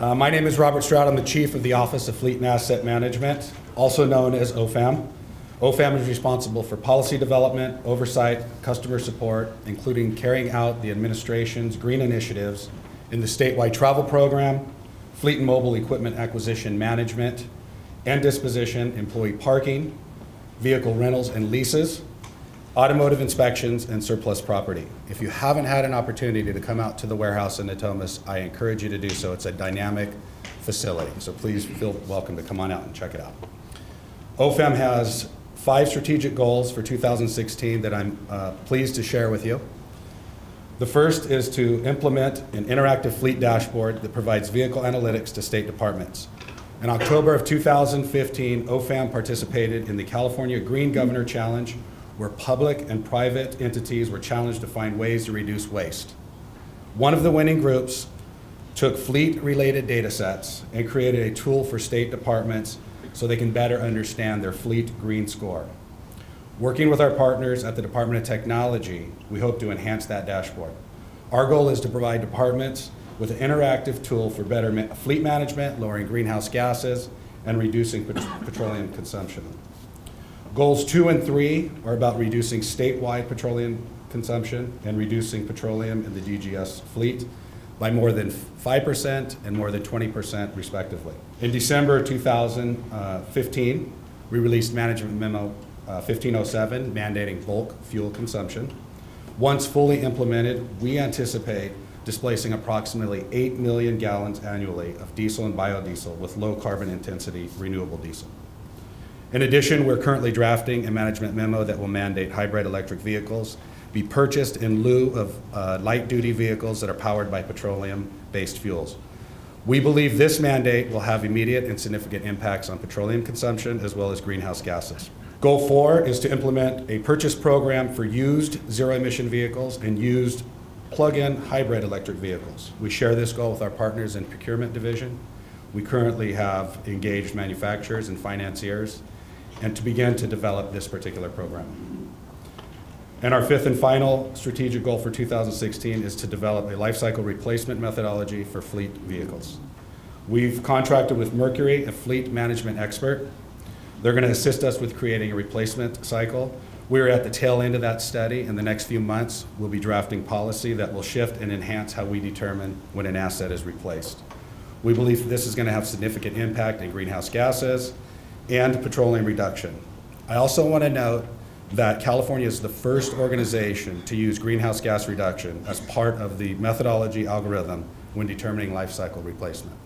Uh, my name is Robert Stroud. I'm the Chief of the Office of Fleet and Asset Management, also known as OFAM. OFAM is responsible for policy development, oversight, customer support, including carrying out the administration's green initiatives in the statewide travel program, fleet and mobile equipment acquisition management and disposition, employee parking, vehicle rentals and leases, automotive inspections, and surplus property. If you haven't had an opportunity to come out to the warehouse in Natomas, I encourage you to do so. It's a dynamic facility, so please feel welcome to come on out and check it out. OFAM has five strategic goals for 2016 that I'm uh, pleased to share with you. The first is to implement an interactive fleet dashboard that provides vehicle analytics to state departments. In October of 2015, OFAM participated in the California Green Governor Challenge, where public and private entities were challenged to find ways to reduce waste. One of the winning groups took fleet-related data sets and created a tool for state departments so they can better understand their fleet green score. Working with our partners at the Department of Technology, we hope to enhance that dashboard. Our goal is to provide departments with an interactive tool for better fleet management, lowering greenhouse gases, and reducing pet petroleum consumption. Goals two and three are about reducing statewide petroleum consumption and reducing petroleum in the DGS fleet by more than 5% and more than 20% respectively. In December 2015, we released Management Memo uh, 1507 mandating bulk fuel consumption. Once fully implemented, we anticipate displacing approximately 8 million gallons annually of diesel and biodiesel with low carbon intensity renewable diesel. In addition, we're currently drafting a management memo that will mandate hybrid electric vehicles be purchased in lieu of uh, light duty vehicles that are powered by petroleum based fuels. We believe this mandate will have immediate and significant impacts on petroleum consumption as well as greenhouse gases. Goal four is to implement a purchase program for used zero emission vehicles and used plug-in hybrid electric vehicles. We share this goal with our partners in procurement division. We currently have engaged manufacturers and financiers and to begin to develop this particular program. And our fifth and final strategic goal for 2016 is to develop a life cycle replacement methodology for fleet vehicles. We've contracted with Mercury, a fleet management expert. They're going to assist us with creating a replacement cycle we're at the tail end of that study. In the next few months, we'll be drafting policy that will shift and enhance how we determine when an asset is replaced. We believe this is going to have significant impact in greenhouse gases and petroleum reduction. I also want to note that California is the first organization to use greenhouse gas reduction as part of the methodology algorithm when determining life cycle replacement.